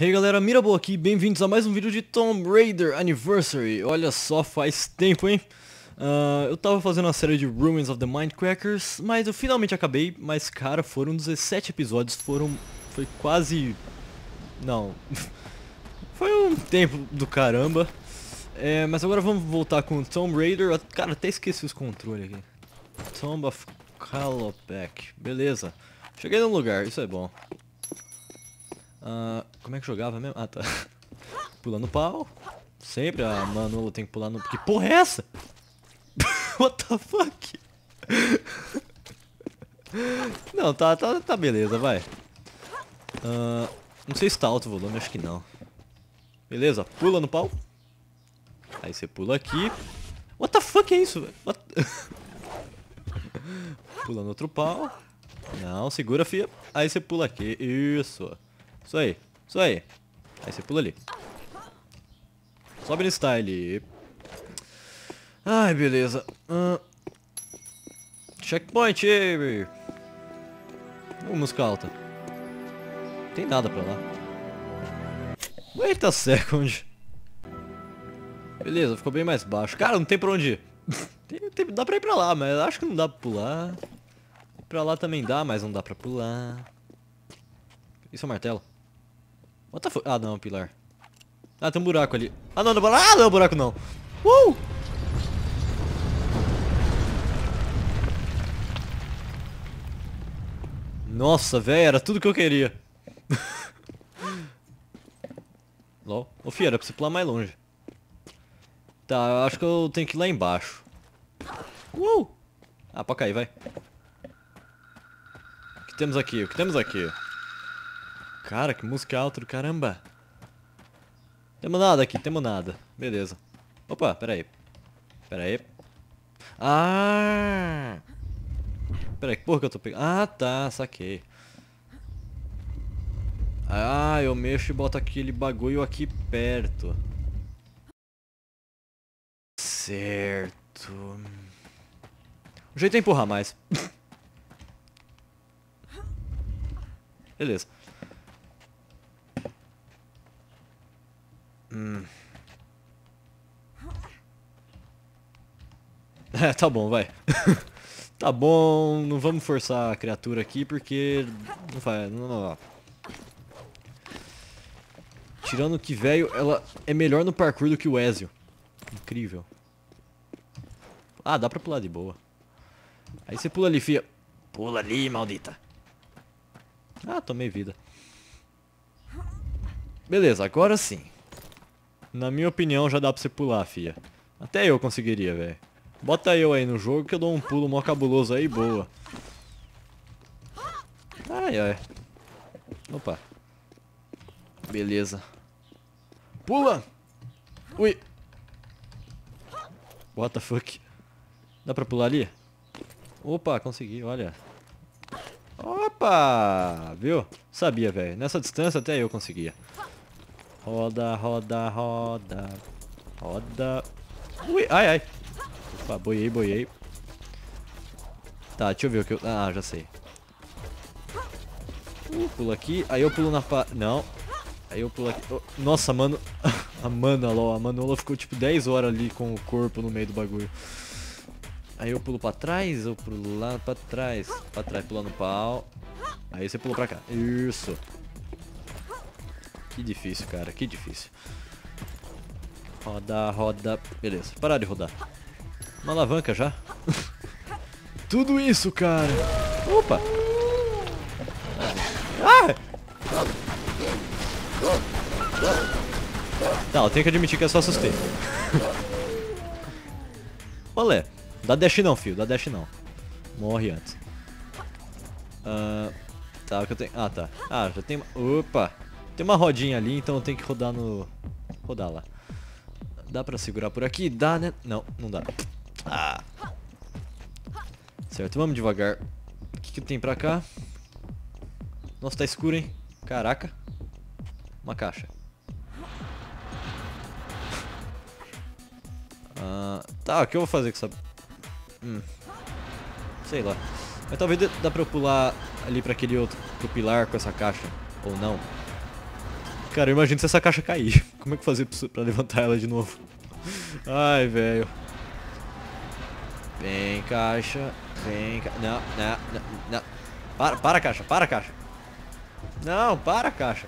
Hey galera, Mirabo aqui, bem-vindos a mais um vídeo de Tomb Raider Anniversary. Olha só, faz tempo, hein? Uh, eu tava fazendo uma série de Ruins of the Mindcrackers, mas eu finalmente acabei, mas cara, foram 17 episódios, foram... foi quase... não... foi um tempo do caramba. É, mas agora vamos voltar com Tomb Raider, cara, até esqueci os controles aqui. Tomb of Kalopek, beleza. Cheguei no lugar, isso é bom. Uh, como é que jogava mesmo? Ah, tá. Pulando pau. Sempre a Manolo tem que pular no... Que porra é essa? What the fuck? não, tá, tá, tá beleza, vai. Uh, não sei se tá alto o volume, acho que não. Beleza, pula no pau. Aí você pula aqui. What the fuck é isso? What... pula no outro pau. Não, segura, fia. Aí você pula aqui. Isso. Isso aí. Isso aí. Aí você pula ali. Sobe no style. Ai, beleza. Uh, checkpoint. Uh, música alta. Não tem nada pra lá. Wait a second. Beleza, ficou bem mais baixo. Cara, não tem pra onde ir. tem, tem, dá pra ir pra lá, mas acho que não dá pra pular. Pra lá também dá, mas não dá pra pular. Isso é um martelo? What the? Ah, não, pilar. Ah, tem um buraco ali. Ah, não, não, ah, não, buraco não. Uh! Nossa, velho, era tudo que eu queria. Lol. Ô, filho, era pra você pular mais longe. Tá, eu acho que eu tenho que ir lá embaixo. Uh! Ah, pode cair, vai. O que temos aqui? O que temos aqui? Cara, que música alta do caramba. Temos nada aqui, temos nada. Beleza. Opa, pera aí. Pera aí. Ah! Pera aí, que porra que eu tô pegando? Ah, tá, saquei. Ah, eu mexo e boto aquele bagulho aqui perto. Certo. O jeito é empurrar mais. Beleza. Hum. É, tá bom, vai. tá bom, não vamos forçar a criatura aqui porque não faz, não, não, não. Tirando que velho, ela é melhor no parkour do que o Ezio. Incrível. Ah, dá pra pular de boa. Aí você pula ali, fia. Pula ali, maldita. Ah, tomei vida. Beleza, agora sim. Na minha opinião, já dá pra você pular, fia. Até eu conseguiria, velho. Bota eu aí no jogo que eu dou um pulo mó cabuloso aí, boa. Ai, ai. Opa. Beleza. Pula! Ui. What the fuck? Dá pra pular ali? Opa, consegui, olha. Opa! Viu? Sabia, velho. Nessa distância até eu conseguia. Roda, roda, roda. Roda. Ui, ai, ai. Opa, boiei, boiei. Tá, deixa eu ver o que eu... Ah, já sei. Uh, pulo aqui. Aí eu pulo na pa... Não. Aí eu pulo aqui. Oh, nossa, mano. a mana, lol. A Manola ficou tipo 10 horas ali com o corpo no meio do bagulho. Aí eu pulo pra trás, eu pulo lá pra trás. Pra trás, pulando pau. Aí você pulou pra cá. Isso. Que difícil, cara, que difícil. Roda, roda. Beleza, parar de rodar. Uma alavanca já. Tudo isso, cara. Opa. Ah! Tá, eu tenho que admitir que eu só assustei. Olé. Dá dash não, filho. Dá dash não. Morre antes. Uh, tá, o que eu tenho... Ah, tá. Ah, já tem... Opa. Tem uma rodinha ali, então tenho que rodar no... Rodar lá. Dá pra segurar por aqui? Dá, né? Não, não dá. Ah. Certo, vamos devagar. O que, que tem pra cá? Nossa, tá escuro, hein? Caraca. Uma caixa. Ah, tá, o que eu vou fazer com essa... Hum. Sei lá. Mas talvez dá pra eu pular ali pra aquele outro... Pro pilar com essa caixa. Ou não. Cara, imagina se essa caixa cair. Como é que fazer pra levantar ela de novo? Ai, velho. Vem, caixa. Vem, caixa. Não, não, não. Para, para, caixa. Para, caixa. Não, para, caixa.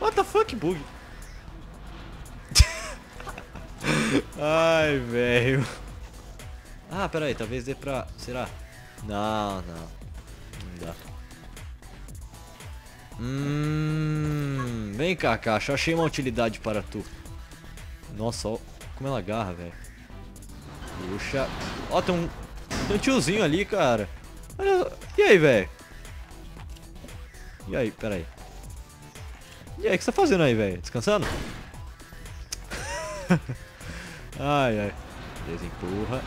What the fuck, bug? Ai, velho. Ah, pera aí, talvez dê pra... Será? Não, não. Não dá. Hum, vem cá, caixa. Achei uma utilidade para tu. Nossa, ó, como ela agarra, velho. Puxa. Ó, tem um, tem um tiozinho ali, cara. E aí, velho? E aí, pera aí. E aí, o que você tá fazendo aí, velho? Descansando? ai, ai. Beleza, empurra.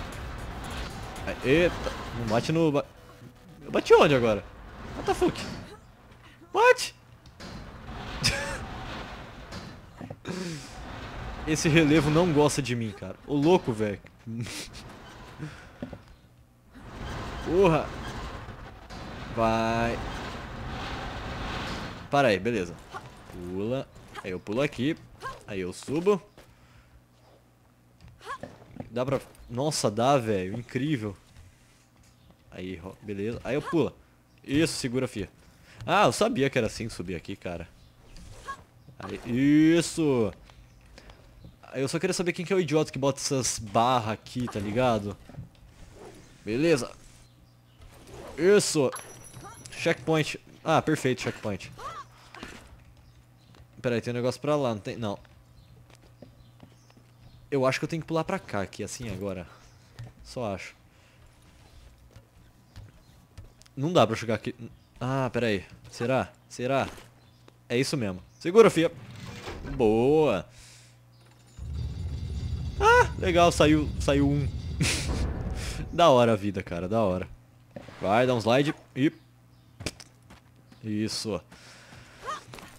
Eita, não bate no... Eu bati onde agora? What the fuck? What? Esse relevo não gosta de mim, cara. O louco, velho. Porra. Vai. Para aí, beleza. Pula. Aí eu pulo aqui. Aí eu subo. Dá pra... Nossa, dá, velho. Incrível. Aí, beleza. Aí eu pulo. Isso, segura, fia. Ah, eu sabia que era assim subir aqui, cara. Aí, isso. Eu só queria saber quem que é o idiota que bota essas barras aqui, tá ligado? Beleza. Isso. Checkpoint. Ah, perfeito, checkpoint. Pera aí, tem um negócio pra lá, não tem? Não. Eu acho que eu tenho que pular pra cá aqui, assim, agora. Só acho. Não dá pra chegar aqui. Ah, pera aí. Será? Será? É isso mesmo. Segura, fia. Boa. Legal, saiu, saiu um. da hora a vida, cara, da hora. Vai, dá um slide e... Isso.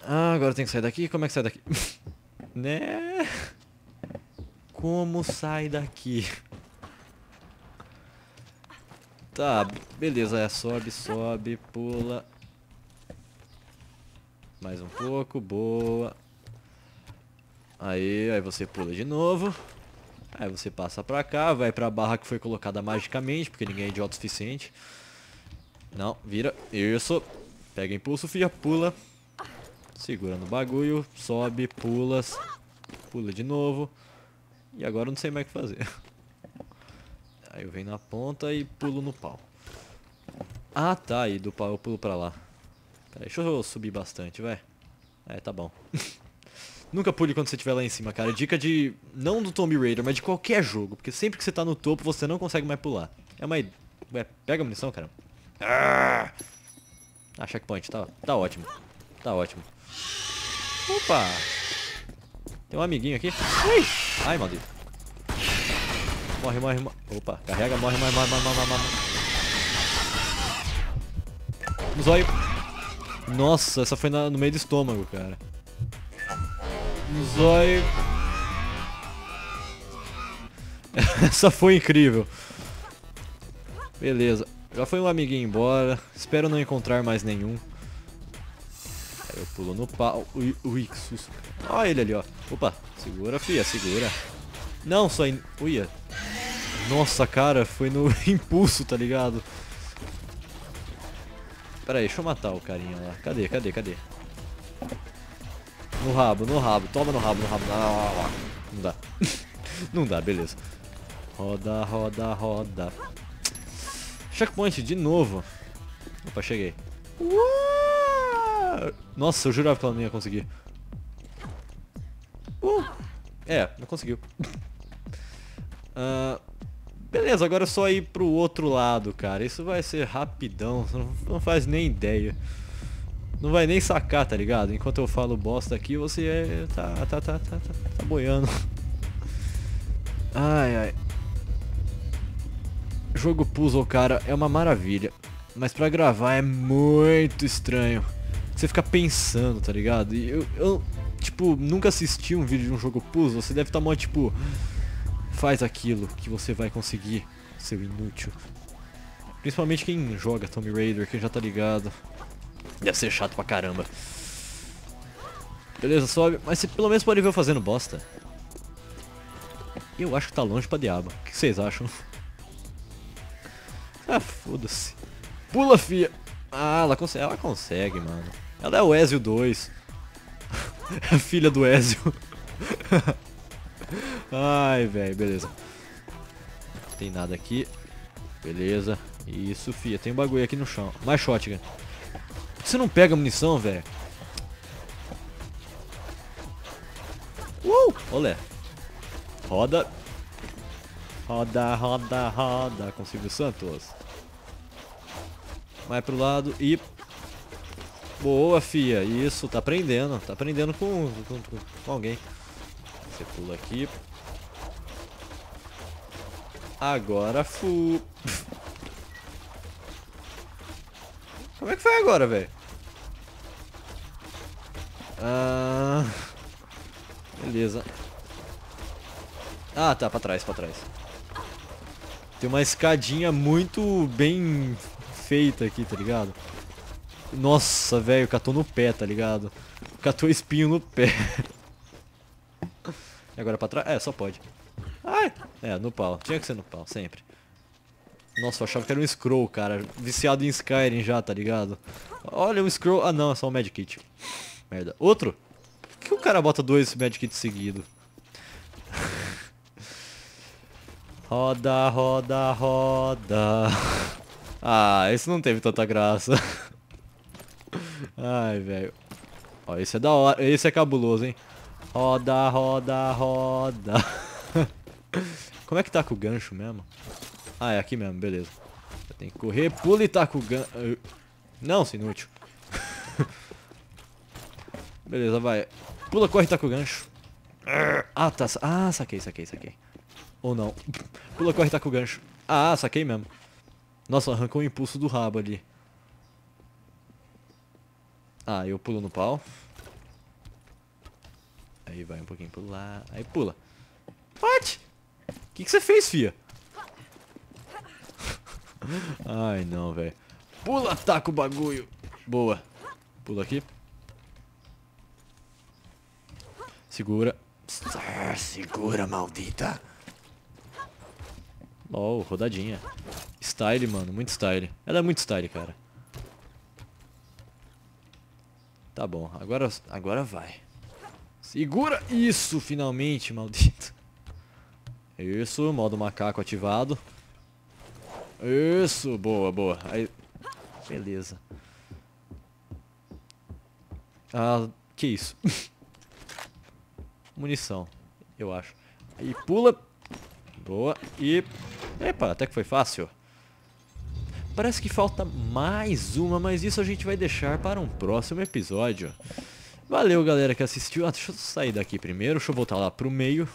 Ah, agora tem que sair daqui. Como é que sai daqui? né? Como sai daqui? Tá, beleza. É, sobe, sobe, pula. Mais um pouco, boa. Aí, aí você pula de novo. Aí você passa pra cá, vai pra barra que foi colocada magicamente, porque ninguém é idiota o suficiente. Não, vira. Isso. Pega impulso, filha, pula. Segura no bagulho, sobe, pula. Pula de novo. E agora eu não sei mais o que fazer. Aí eu venho na ponta e pulo no pau. Ah, tá. E do pau eu pulo pra lá. Pera aí, deixa eu subir bastante, vai. É, tá bom. Nunca pule quando você estiver lá em cima, cara. Dica de... Não do Tomb Raider, mas de qualquer jogo. Porque sempre que você tá no topo, você não consegue mais pular. É uma... Ué, pega a munição, cara. Ah, checkpoint. Tá, tá ótimo. Tá ótimo. Opa! Tem um amiguinho aqui. Ui! Ai, maldito. Morre, morre, morre. Opa, carrega, morre, morre, morre, morre, morre, morre. No zóio. Nossa, essa foi na, no meio do estômago, cara. No zóio. essa foi incrível. Beleza. Já foi um amiguinho embora. Espero não encontrar mais nenhum. Eu pulo no pau. Ui, ui que susto. Olha ele ali, ó. Opa, segura, fia, segura. Não, só in... Uia. Nossa, cara, foi no impulso, tá ligado? Pera aí, deixa eu matar o carinha lá. Cadê, cadê, cadê? No rabo, no rabo. Toma no rabo, no rabo. Não dá. Não dá, beleza. Roda, roda, roda. Checkpoint de novo. Opa, cheguei. Nossa, eu jurava que ela não ia conseguir. Uh. É, não conseguiu. uh, beleza, agora é só ir pro outro lado, cara. Isso vai ser rapidão. Não faz nem ideia. Não vai nem sacar, tá ligado? Enquanto eu falo bosta aqui, você é, tá, tá, tá, tá, tá, tá boiando. Ai, ai. Jogo puzzle, cara, é uma maravilha. Mas pra gravar é muito estranho. Você fica pensando, tá ligado? E eu, eu, tipo, nunca assisti um vídeo de um jogo puzzle. Você deve estar tá mó, tipo... Faz aquilo que você vai conseguir, seu inútil. Principalmente quem joga Tomb Raider, quem já tá ligado. Deve ser chato pra caramba. Beleza, sobe. Mas pelo menos pode ver eu fazendo bosta. Eu acho que tá longe pra diabo. O que vocês acham? ah, foda-se. Pula, fia. Ah, ela consegue, ela consegue, mano. Ela é o Ezio 2. a filha do Ezio. Ai, velho, beleza. Tem nada aqui. Beleza. Isso, fia. Tem um bagulho aqui no chão. Mais shotgun. Você não pega munição, velho? Uh! Olé. Roda. Roda, roda, roda. Com Silvio Santos. Vai pro lado e... Boa, fia. Isso, tá aprendendo. Tá aprendendo com, com, com alguém. Você pula aqui. Agora fu. Como é que foi agora, velho? Ah... Beleza. Ah, tá, pra trás, pra trás. Tem uma escadinha muito bem feita aqui, tá ligado? Nossa, velho, catou no pé, tá ligado? Catou espinho no pé. E agora pra trás? É, só pode. Ai! É, no pau. Tinha que ser no pau, sempre. Nossa, eu achava que era um scroll, cara. Viciado em Skyrim já, tá ligado? Olha um scroll. Ah, não, é só um medkit. Merda. Outro? Por que o cara bota dois medkits seguidos? roda, roda, roda. Ah, esse não teve tanta graça. Ai, velho. Ó, esse é da hora. Esse é cabuloso, hein? Roda, roda, roda. Como é que tá com o gancho mesmo? Ah, é aqui mesmo, beleza. Tem que correr, pula e tá com o gancho. Não, se inútil. Beleza, vai. Pula, corre e tá o gancho. Ah, tá. Ah, saquei, saquei, saquei. Ou não. Pula, corre e tá o gancho. Ah, saquei mesmo. Nossa, arrancou o impulso do rabo ali. Ah, eu pulo no pau. Aí vai um pouquinho pro lado. Aí pula. What? O que, que você fez, fia? Ai, não, velho. Pula, ataca o bagulho. Boa. Pula aqui. Segura. Segura, maldita. Oh, rodadinha. Style, mano. Muito style. Ela é muito style, cara. Tá bom. Agora, agora vai. Segura! Isso, finalmente, maldito. Isso, modo macaco ativado. Isso, boa, boa. Aí, beleza. Ah, que isso? Munição, eu acho. Aí pula. Boa. E... Epa, até que foi fácil. Parece que falta mais uma, mas isso a gente vai deixar para um próximo episódio. Valeu, galera, que assistiu. Ah, deixa eu sair daqui primeiro. Deixa eu voltar lá pro meio.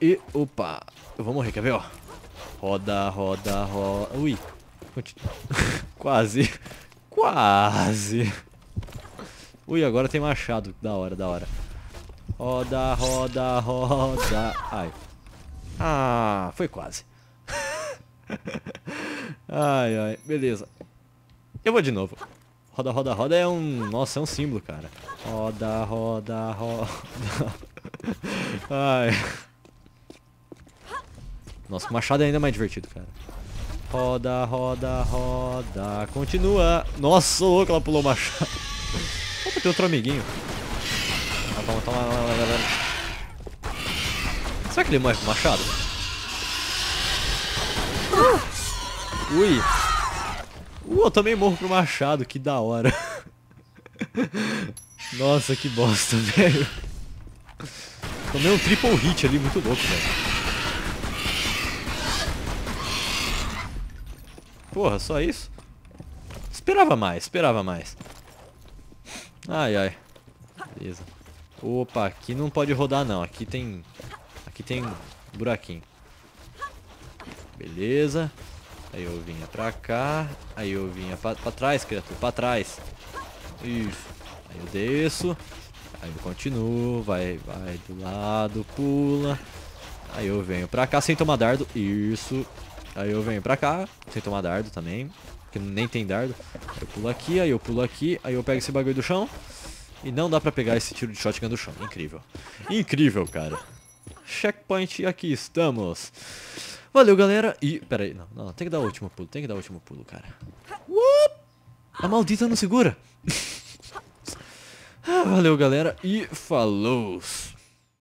E, opa. Eu vou morrer, quer ver, ó? Roda, roda, roda. Ui. Quase. Quase. Ui, agora tem machado. Da hora, da hora. Roda, roda, roda. Ai. Ah, foi quase. ai, ai. Beleza. Eu vou de novo. Roda, roda, roda é um... Nossa, é um símbolo, cara. Roda, roda, roda. Ai. Nossa, o machado é ainda mais divertido, cara. Roda, roda, roda. Continua. Nossa, louco, ela pulou o machado. Opa, tem outro amiguinho. Ah, toma, toma, toma. Será que ele morre com o machado? Ui. Uh, eu também morro pro machado, que da hora. Nossa, que bosta, velho. Tomei um triple hit ali, muito louco, velho. Porra, só isso? Esperava mais, esperava mais. Ai, ai. Beleza. Opa, aqui não pode rodar não. Aqui tem... Aqui tem buraquinho. Beleza. Aí eu vinha pra cá. Aí eu vinha pra, pra trás, criatura. Pra trás. Isso. Aí eu desço. Aí eu continuo. Vai, vai do lado. Pula. Aí eu venho pra cá sem tomar dardo. Isso. Aí eu venho pra cá sem tomar dardo também. Porque nem tem dardo. Aí eu pulo aqui. Aí eu pulo aqui. Aí eu pego esse bagulho do chão. E não dá pra pegar esse tiro de shotgun do chão. Incrível. Incrível, cara. Checkpoint, aqui estamos. Valeu, galera. E... Pera aí. Não, não, tem que dar o último pulo. Tem que dar o último pulo, cara. Uh! A maldita não segura. Ah, valeu, galera. E falou.